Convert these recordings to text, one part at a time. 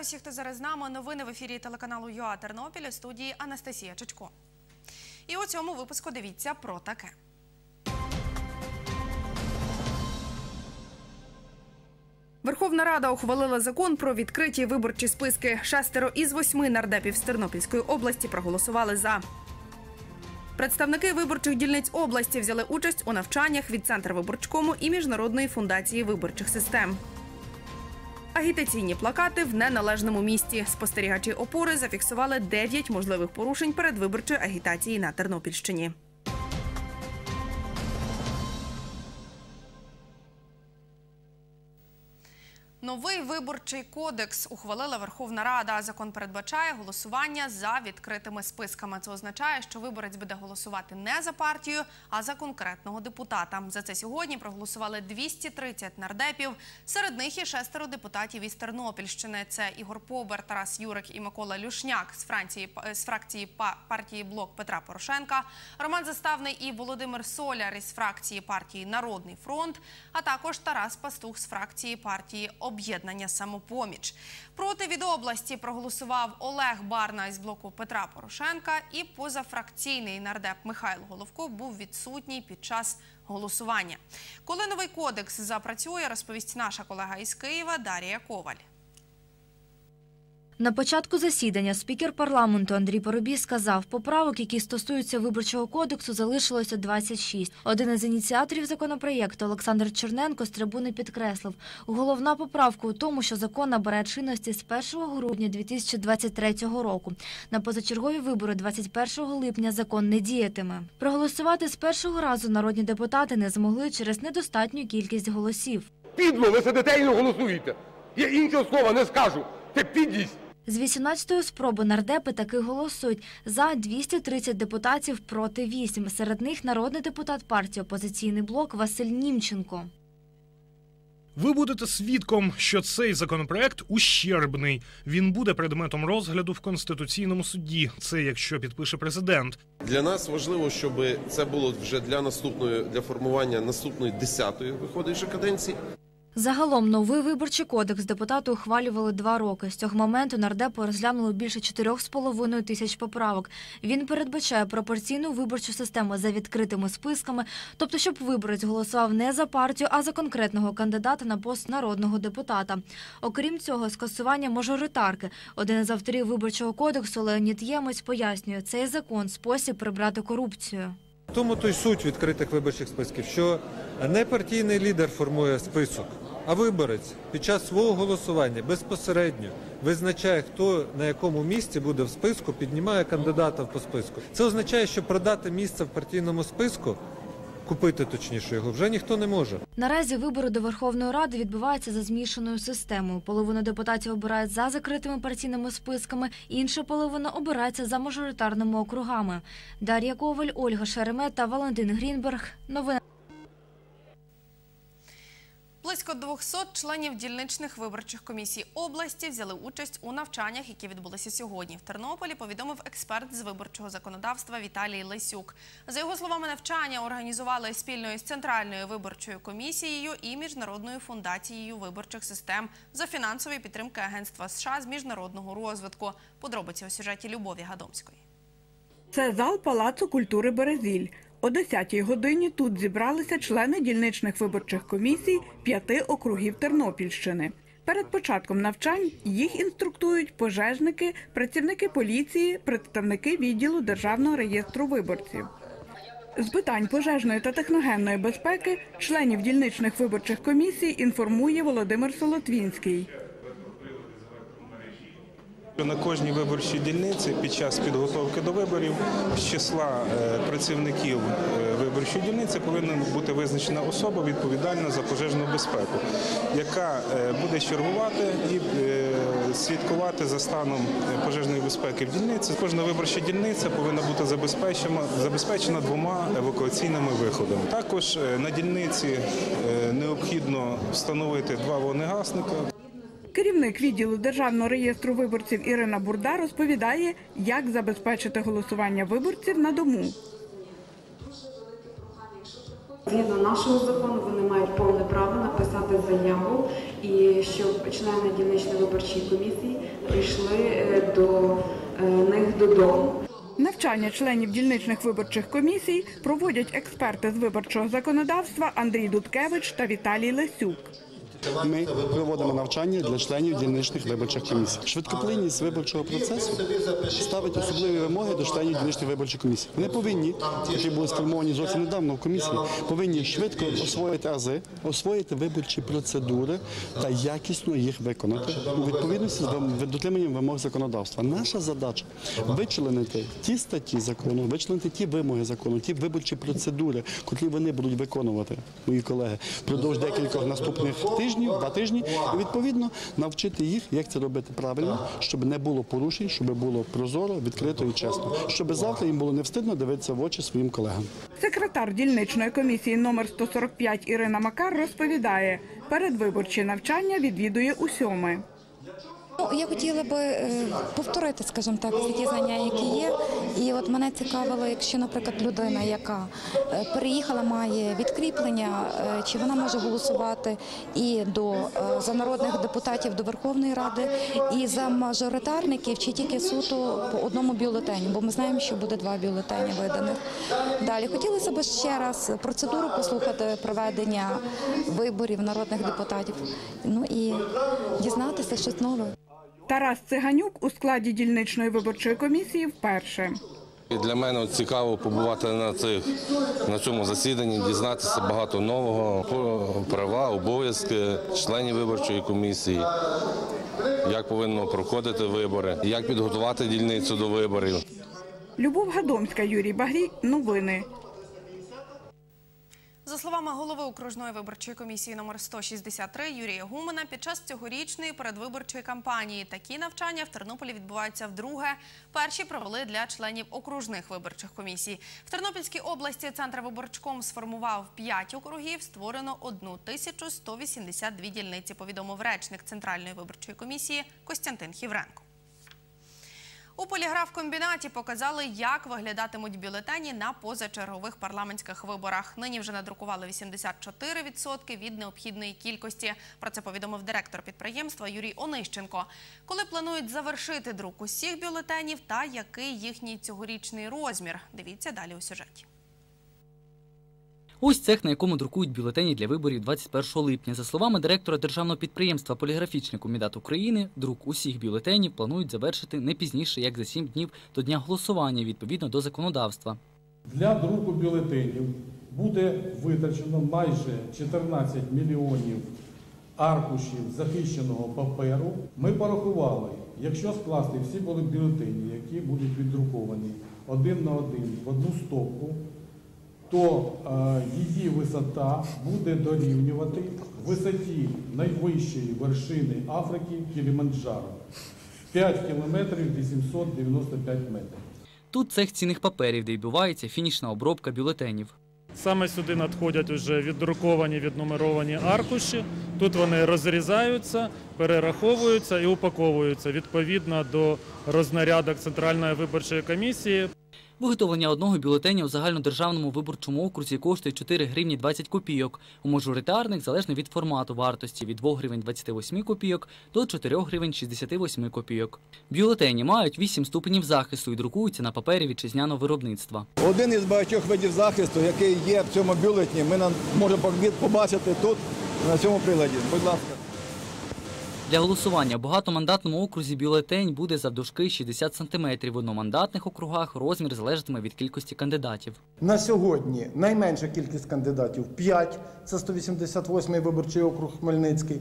Вітаю всіх, хто зараз з нами. Новини в ефірі телеканалу ЮА Тернопіль у студії Анастасія Чечко. І у цьому випуску дивіться про таке. Верховна Рада ухвалила закон про відкриті виборчі списки. Шестеро із восьми нардепів з Тернопільської області проголосували за. Представники виборчих дільниць області взяли участь у навчаннях від Центр виборчкому і Міжнародної фундації виборчих систем. Агітаційні плакати в неналежному місті. Спостерігачі опори зафіксували 9 можливих порушень передвиборчої агітації на Тернопільщині. Новий виборчий кодекс ухвалила Верховна Рада. Закон передбачає голосування за відкритими списками. Це означає, що виборець буде голосувати не за партію, а за конкретного депутата. За це сьогодні проголосували 230 нардепів. Серед них і шестеро депутатів із Тернопільщини. Це Ігор Побер, Тарас Юрик і Микола Люшняк з Франції з фракції па- партії Блок Петра Порошенка, Роман Заставний і Володимир Соляр із фракції партії Народний фронт, а також Тарас Пастух з фракції партії Об'єднання Самопоміч. Проти від області проголосував Олег Барна із блоку Петра Порошенка і позафракційний нардеп Михайло Головко був відсутній під час голосування. Коли новий кодекс запрацює, розповість наша колега із Києва Дарія Коваль. На початку засідання спікер парламенту Андрій Поробій сказав, поправок, які стосуються виборчого кодексу, залишилося 26. Один із ініціаторів законопроєкту Олександр Черненко з трибуни підкреслив, головна поправка у тому, що закон набере чинності з 1 грудня 2023 року. На позачергові вибори 21 липня закон не діятиме. Проголосувати з першого разу народні депутати не змогли через недостатню кількість голосів. Підло, ви сидите і не голосуєте. Я іншого слова не скажу. Це підлість. З 18-ї спроби нардепи таки голосують за 230 депутатів проти 8. Серед них народний депутат партії «Опозиційний блок» Василь Німченко. Ви будете свідком, що цей законопроект ущербний. Він буде предметом розгляду в конституційному суді. Це якщо підпише президент. Для нас важливо, щоб це було вже для наступної для формування наступної десятої виходить вже каденції. Загалом новий виборчий кодекс депутати ухвалювали два роки. З цього моменту нардепи розглянули більше 4,5 тисяч поправок. Він передбачає пропорційну виборчу систему за відкритими списками, тобто, щоб виборець голосував не за партію, а за конкретного кандидата на пост народного депутата. Окрім цього, скасування мажоритарки. Один із авторів виборчого кодексу Леонід Ємець пояснює, цей закон спосіб прибрати корупцію. Тому то й суть відкритих виборчих списків, що не партійний лідер формує список, а виборець під час свого голосування безпосередньо визначає, хто на якому місці буде в списку, піднімає кандидата по списку. Це означає, що продати місце в партійному списку, купити точніше його, вже ніхто не може. Наразі вибори до Верховної Ради відбуваються за змішаною системою. Половина депутатів обирають за закритими партійними списками, інша половина обирається за мажоритарними округами. Дар'я Коваль, Ольга Шеремет та Валентин Грінберг. Новини. Близько 200 членів дільничних виборчих комісій області взяли участь у навчаннях, які відбулися сьогодні. В Тернополі повідомив експерт з виборчого законодавства Віталій Лисюк. За його словами, навчання організували спільно із центральною виборчою комісією і міжнародною фундацією виборчих систем за фінансової підтримки Агентства США з міжнародного розвитку. Подробиці у сюжеті Любові Гадомської. Це зал Палацу культури Березіль. О 10-й годині тут зібралися члени дільничних виборчих комісій п'яти округів Тернопільщини. Перед початком навчань їх інструктують пожежники, працівники поліції, представники відділу Державного реєстру виборців. З питань пожежної та техногенної безпеки членів дільничних виборчих комісій інформує Володимир Солотвінський. На кожній виборчій дільниці під час підготовки до виборів з числа е, працівників е, виборчої дільниці повинна бути визначена особа відповідальна за пожежну безпеку, яка е, буде чергувати і слідкувати за станом пожежної безпеки в дільниці. Кожна виборча дільниця повинна бути забезпечена, забезпечена двома евакуаційними виходами. Також на дільниці необхідно встановити два вогнегасника. Керівник відділу Державного реєстру виборців Ірина Бурда розповідає, як забезпечити голосування виборців на дому. Згідно нашого закону, вони мають повне право написати заяву і щоб члени дільничної виборчої комісії прийшли е, до е, них додому. Навчання членів дільничних виборчих комісій проводять експерти з виборчого законодавства Андрій Дудкевич та Віталій Лесюк. Ми проводимо навчання для членів дільничних виборчих комісій. Швидкоплинність виборчого процесу ставить особливі вимоги до членів дільничних виборчих комісій. Вони повинні, які були сформовані зовсім недавно в комісії, повинні швидко освоїти ази, освоїти виборчі процедури та якісно їх виконати у відповідності з дотриманням вимог законодавства. Наша задача вичленити ті статті закону, вичленити ті вимоги закону, ті виборчі процедури, котрі вони будуть виконувати, мої колеги, впродовж декількох наступних тижнів, два тижні, і відповідно навчити їх, як це робити правильно, щоб не було порушень, щоб було прозоро, відкрито і чесно, щоб завтра їм було не встидно дивитися в очі своїм колегам. Секретар дільничної комісії номер 145 Ірина Макар розповідає, передвиборчі навчання відвідує у сьоми. Ну, я хотіла би е, повторити, скажімо так, ті знання, які є. І от мене цікавило, якщо, наприклад, людина, яка е, переїхала, має відкріплення, е, чи вона може голосувати і до за народних депутатів до Верховної Ради, і за мажоритарників, чи тільки суто по одному бюлетеню, бо ми знаємо, що буде два бюлетені виданих. Далі хотілося б ще раз процедуру послухати проведення виборів народних депутатів. Ну і дізнатися щось нове. Тарас Циганюк у складі дільничної виборчої комісії вперше. І Для мене цікаво побувати на цих на цьому засіданні, дізнатися багато нового про права, обов'язки членів виборчої комісії, як повинно проходити вибори, як підготувати дільницю до виборів. Любов Гадомська, Юрій Багрій. Новини. За словами голови окружної виборчої комісії номер 163 Юрія Гумена, під час цьогорічної передвиборчої кампанії такі навчання в Тернополі відбуваються вдруге. Перші провели для членів окружних виборчих комісій. В Тернопільській області центр виборчком сформував 5 округів, створено 1182 дільниці, повідомив речник Центральної виборчої комісії Костянтин Хівренко. У поліграф-комбінаті показали, як виглядатимуть бюлетені на позачергових парламентських виборах. Нині вже надрукували 84% від необхідної кількості. Про це повідомив директор підприємства Юрій Онищенко. Коли планують завершити друк усіх бюлетенів та який їхній цьогорічний розмір? Дивіться далі у сюжеті. Ось цех, на якому друкують бюлетені для виборів 21 липня. За словами директора державного підприємства Поліграфічний комітет України, друк усіх бюлетенів планують завершити не пізніше, як за 7 днів до дня голосування, відповідно до законодавства. Для друку бюлетенів буде витрачено майже 14 мільйонів аркушів захищеного паперу. Ми порахували, якщо скласти всі були бюлетені, які будуть віддруковані один на один в одну стопку, то е, її висота буде дорівнювати висоті найвищої вершини Африки Кіліманджаро 5 кілометрів 895 метрів. Тут цех цінних паперів, де відбувається фінішна обробка бюлетенів. Саме сюди надходять вже віддруковані, віднумеровані аркуші. Тут вони розрізаються, перераховуються і упаковуються відповідно до рознарядок Центральної виборчої комісії. Виготовлення одного бюлетеня у загальнодержавному виборчому окрузі коштує 4 гривні 20 копійок. У мажоритарних залежно від формату вартості від 2 гривень 28 копійок до 4 гривень 68 копійок. Бюлетені мають 8 ступенів захисту і друкуються на папері вітчизняного виробництва. Один із багатьох видів захисту, який є в цьому бюлетні, ми можемо побачити тут, на цьому приладі. Будь ласка. Для голосування в багатомандатному окрузі бюлетень буде завдовжки 60 см. В одномандатних округах розмір залежатиме від кількості кандидатів. На сьогодні найменша кількість кандидатів 5, це 188-й виборчий округ Хмельницький.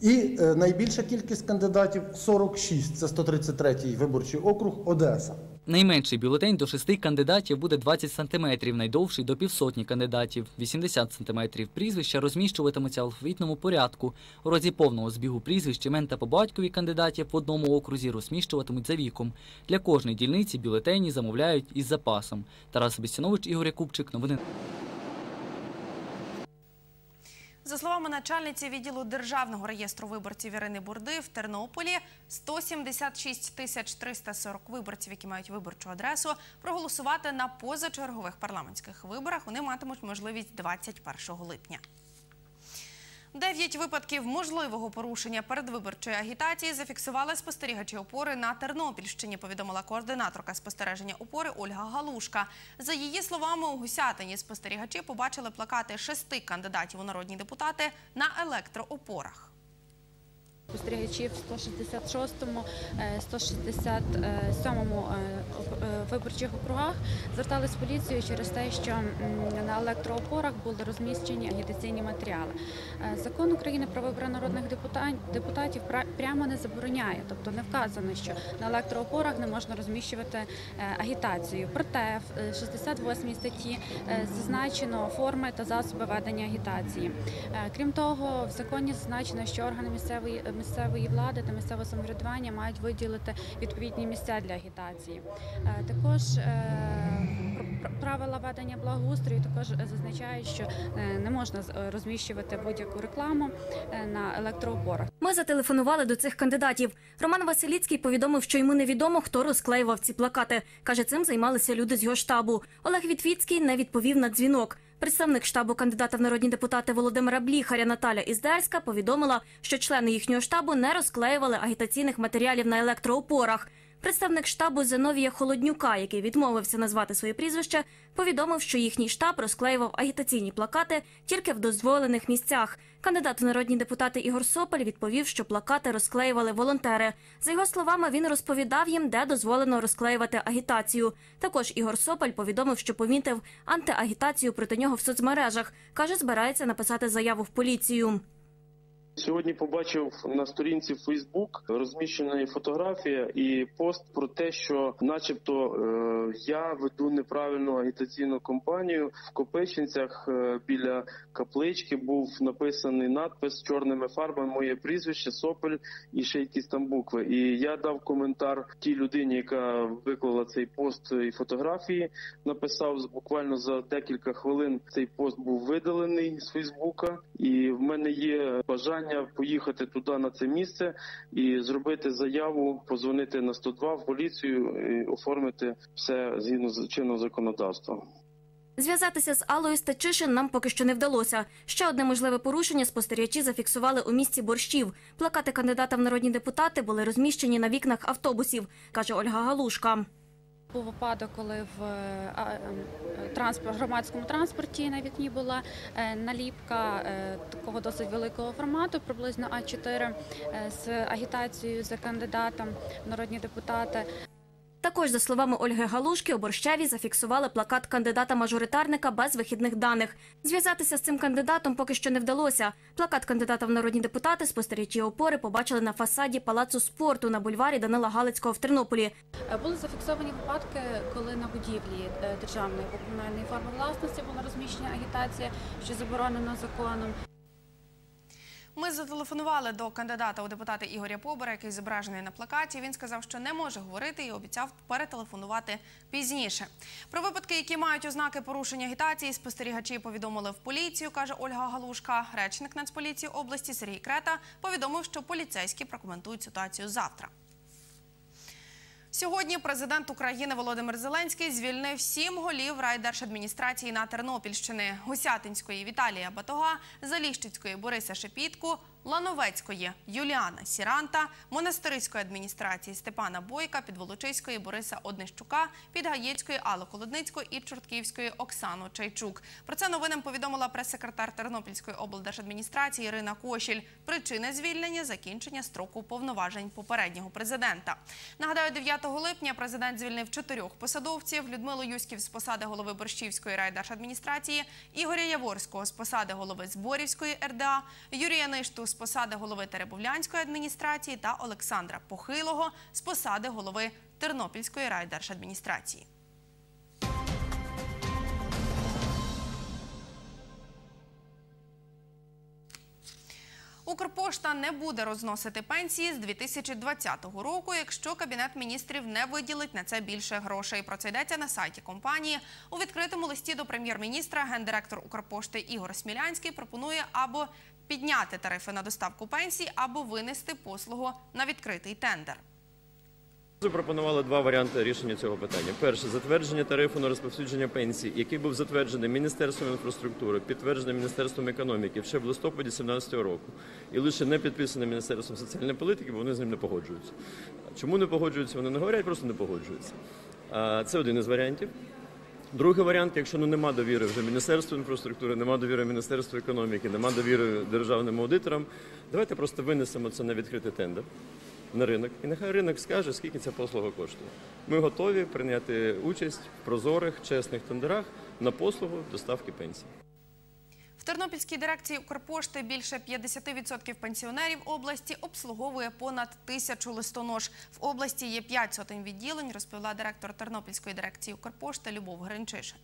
І е, найбільша кількість кандидатів 46, це 133-й виборчий округ Одеса. Найменший бюлетень до шести кандидатів буде 20 сантиметрів, найдовший до півсотні кандидатів 80 сантиметрів. Прізвища розміщуватимуться в алфавітному порядку. У разі повного збігу прізвищ, імен та по батькові кандидатів в одному окрузі розміщуватимуть за віком. Для кожної дільниці бюлетені замовляють із запасом. Тарас Бестянович, Ігор Якубчик. Новини. За словами начальниці відділу Державного реєстру виборців Ірини Бурди, в Тернополі 176 тисяч 340 виборців, які мають виборчу адресу, проголосувати на позачергових парламентських виборах вони матимуть можливість 21 липня. Дев'ять випадків можливого порушення передвиборчої агітації зафіксували спостерігачі опори на Тернопільщині. Повідомила координаторка спостереження опори Ольга Галушка. За її словами, у Гусятині спостерігачі побачили плакати шести кандидатів у народні депутати на електроопорах. Спостерігачів 166-му, е, 167-му е, оп- е, виборчих округах звертались в поліцію через те, що на електроопорах були розміщені агітаційні матеріали. Е, Закон України про вибори народних депутатів прямо не забороняє, тобто не вказано, що на електроопорах не можна розміщувати е, агітацію. Проте в е, 68 статті е, зазначено форми та засоби ведення агітації. Е, Крім того, в законі зазначено, що органи місцевої місцевої влади та місцевого самоврядування мають виділити відповідні місця для агітації. Е, Також е, правила ведення благоустрою також е, зазначають, що е, не можна е, розміщувати будь-яку рекламу на електроопорах. Ми зателефонували до цих кандидатів. Роман Василіцький повідомив, що йому невідомо, хто розклеював ці плакати. Каже, цим займалися люди з його штабу. Олег Вітвіцький не відповів на дзвінок. Представник штабу кандидата в народні депутати Володимира Бліхаря Наталя Іздерська повідомила, що члени їхнього штабу не розклеювали агітаційних матеріалів на електроопорах. Представник штабу Зиновія Холоднюка, який відмовився назвати своє прізвище, повідомив, що їхній штаб розклеював агітаційні плакати тільки в дозволених місцях. Кандидат у народні депутати Ігор Сопель відповів, що плакати розклеювали волонтери. За його словами, він розповідав їм, де дозволено розклеювати агітацію. Також Ігор Сопель повідомив, що помітив антиагітацію проти нього в соцмережах. каже, збирається написати заяву в поліцію. Сьогодні побачив на сторінці Facebook розміщена фотографія і пост про те, що, начебто, е, я веду неправильну агітаційну кампанію в Копичинцях е, біля каплички був написаний надпис чорними фарбами моє прізвище, Сопель і ще якісь там букви. І я дав коментар тій людині, яка виклала цей пост і фотографії. Написав буквально за декілька хвилин цей пост був видалений з Фейсбука, і в мене є бажання поїхати туди на це місце і зробити заяву, позвонити на 102 в поліцію, і оформити все згідно з чинного законодавства. Зв'язатися з Аллою Стачишин нам поки що не вдалося. Ще одне можливе порушення спостерігачі зафіксували у місті борщів. Плакати кандидата в народні депутати були розміщені на вікнах автобусів, каже Ольга Галушка. Був випадок, коли в е, ем, транспорт, громадському транспорті на вікні була е, наліпка е, такого досить великого формату, приблизно А4, е, з агітацією за кандидатом народні депутати. Також, за словами Ольги Галушки, у Борщеві зафіксували плакат кандидата-мажоритарника без вихідних даних. Зв'язатися з цим кандидатом поки що не вдалося. Плакат кандидата в народні депутати спостерігачі опори побачили на фасаді палацу спорту на бульварі Данила Галицького в Тернополі. Е, Були зафіксовані випадки, коли на будівлі е, державної комунальної форми власності була розміщена агітація, що заборонено законом. Ми зателефонували до кандидата у депутати Ігоря Побера, який зображений на плакаті. Він сказав, що не може говорити і обіцяв перетелефонувати пізніше. Про випадки, які мають ознаки порушення агітації, спостерігачі повідомили в поліцію, каже Ольга Галушка. Речник Нацполіції області Сергій Крета повідомив, що поліцейські прокоментують ситуацію завтра. Сьогодні президент України Володимир Зеленський звільнив сім голів райдержадміністрації на Тернопільщини. Гусятинської Віталія Батога, Заліщицької Бориса Шепітку, Лановецької Юліана Сіранта, Монастириської адміністрації Степана Бойка, Підволочиської Бориса Однищука, Підгаєцької Алли Колодницької і Чортківської Оксану Чайчук. Про це новинам повідомила прес-секретар Тернопільської облдержадміністрації Ірина Кошіль. Причина звільнення закінчення строку повноважень попереднього президента. Нагадаю, 9 липня президент звільнив чотирьох посадовців: Людмилу Юськів з посади голови Борщівської райдержадміністрації, Ігоря Яворського з посади голови Зборівської РДА, Юрія Ништу з посади голови Теребовлянської адміністрації та Олександра Похилого з посади голови Тернопільської райдержадміністрації. Укрпошта не буде розносити пенсії з 2020 року, якщо кабінет міністрів не виділить на це більше грошей. Про це йдеться на сайті компанії. У відкритому листі до прем'єр-міністра гендиректор Укрпошти Ігор Смілянський пропонує або підняти тарифи на доставку пенсій, або винести послугу на відкритий тендер. Запропонували два варіанти рішення цього питання. Перше затвердження тарифу на розповсюдження пенсій, який був затверджений Міністерством інфраструктури, підтверджений Міністерством економіки ще в листопаді 2017 року, і лише не підписаний Міністерством соціальної політики, бо вони з ним не погоджуються. Чому не погоджуються? Вони не говорять, просто не погоджуються. Це один із варіантів. Другий варіант, якщо ну нема довіри вже Міністерству інфраструктури, нема довіри Міністерству економіки, нема довіри державним аудиторам, давайте просто винесемо це на відкритий тендер на ринок, і нехай ринок скаже, скільки ця послуга коштує. Ми готові прийняти участь в прозорих, чесних тендерах на послугу доставки пенсій. В Тернопільській дирекції Укрпошти більше 50% пенсіонерів області обслуговує понад тисячу листонож. В області є 5 сотень відділень, розповіла директор Тернопільської дирекції Укрпошти Любов Гринчишин.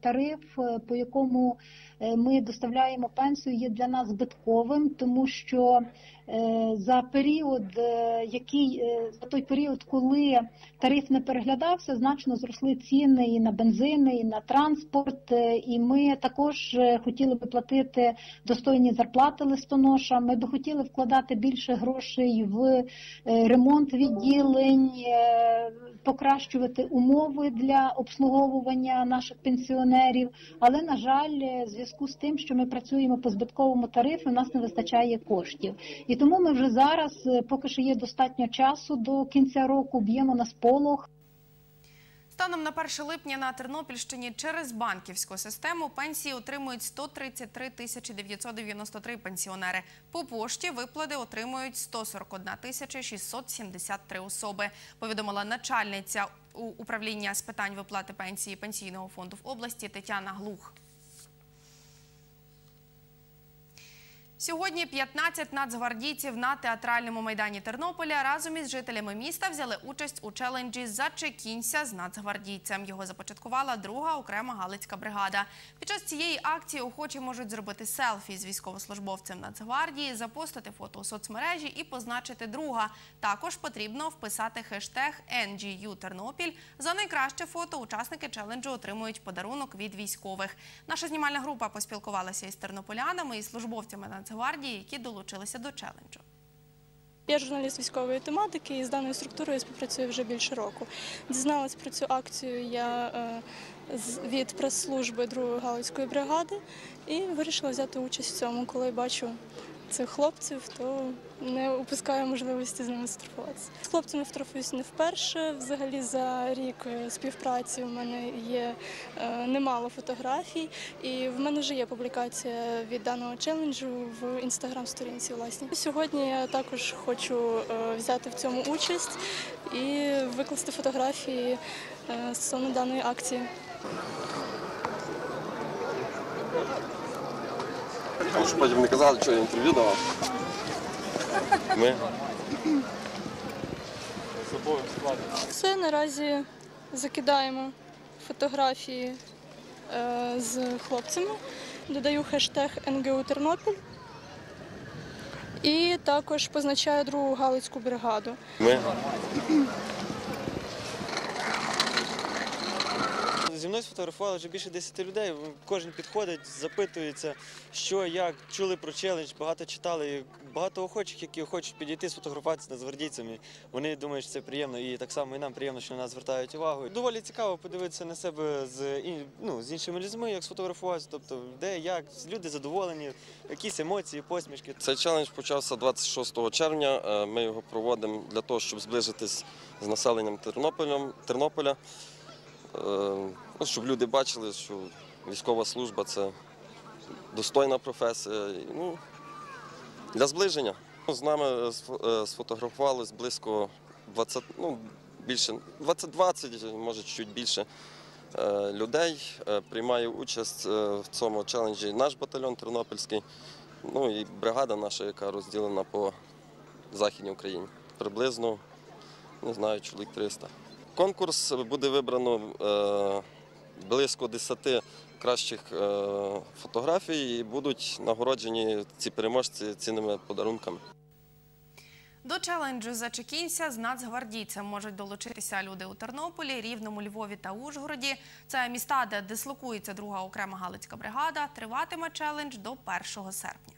тариф, е, по якому ми доставляємо пенсію, є для нас збитковим, тому що е, за період, е, який е, за той період, коли тариф не переглядався, значно зросли ціни і на бензини, і на транспорт. е, І ми також е, хотіли би платити достойні зарплати листоношам. Ми би хотіли вкладати більше грошей в е, ремонт відділень, е, покращувати умови для обслуговування наших пенсіонерів. Але на жаль, е, в зв'язку з тим, що ми працюємо по збитковому тарифу, у нас не вистачає коштів. І тому ми вже зараз, е, поки що є достатньо часу до кінця року, б'ємо на сполох. Станом на 1 липня на Тернопільщині через банківську систему пенсії отримують 133 тисячі 993 пенсіонери. По пошті виплати отримують 141 тисяча 673 особи, повідомила начальниця управління з питань виплати пенсії Пенсійного фонду в області Тетяна Глух. Сьогодні 15 нацгвардійців на театральному майдані Тернополя разом із жителями міста взяли участь у челенджі «Зачекінься з нацгвардійцем». Його започаткувала друга окрема галицька бригада. Під час цієї акції охочі можуть зробити селфі з військовослужбовцем Нацгвардії, запостити фото у соцмережі і позначити друга. Також потрібно вписати хештег NGU Тернопіль. За найкраще фото учасники челенджу отримують подарунок від військових. Наша знімальна група поспілкувалася із тернополянами і службовцями Нацгвардії, які долучилися до челенджу. Я журналіст військової тематики і з даною структурою співпрацюю вже більше року. Дізналась про цю акцію я е, від прес-служби 2-ї Галицької бригади і вирішила взяти участь в цьому. Коли бачу цих хлопців, то не упускаю можливості з ними сфотографуватися. З хлопцями фотографуюсь не вперше. Взагалі за рік е, співпраці у мене є е, немало фотографій, і в мене вже є публікація від даного челенджу в інстаграм-сторінці. Власні сьогодні я також хочу е, взяти в цьому участь і викласти фотографії стосовно даної акції. Щоб потім не казали, що я інтерв'ю давав. Ми. Все наразі закидаємо фотографії е, з хлопцями, додаю хештег НГУ Тернопіль і також позначаю другу Галицьку бригаду. Ми. Зі мною сфотографували вже більше 10 людей. Кожен підходить, запитується, що, як, чули про челендж, багато читали. Багато охочих, які хочуть підійти, сфотографуватися з гвардійцями. Вони думають, що це приємно, і так само і нам приємно, що на нас звертають увагу. Доволі цікаво подивитися на себе з, ну, з іншими людьми, як сфотографуватися, тобто де, як, люди задоволені, якісь емоції, посмішки. Цей челендж почався 26 червня. Е, Ми його проводимо для того, щоб зблизитись з населенням Тернополя. Ну, Щоб люди бачили, що військова служба це достойна професія. Ну, для зближення. З нами е, е, сфотографувалось близько 20, ну, більше 20-20, може чуть більше людей. Приймає участь в цьому челенджі наш батальйон Тернопільський, ну і бригада наша, яка розділена по Західній Україні. Приблизно, не знаю, чоловік 300. Конкурс буде вибрано е, близько 10 кращих е, фотографій і будуть нагороджені ці переможці цінними подарунками. До челенджу «Зачекінься» з нацгвардійцем можуть долучитися люди у Тернополі, Рівному, Львові та Ужгороді. Це міста, де дислокується друга окрема Галицька бригада. Триватиме челендж до 1 серпня.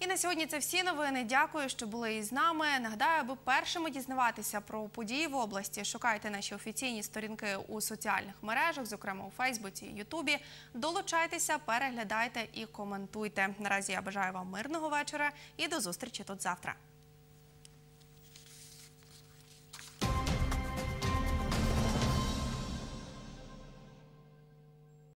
І на сьогодні це всі новини. Дякую, що були із нами. Нагадаю, аби першими дізнаватися про події в області, шукайте наші офіційні сторінки у соціальних мережах, зокрема у Фейсбуці і Ютубі. Долучайтеся, переглядайте і коментуйте. Наразі я бажаю вам мирного вечора і до зустрічі тут завтра.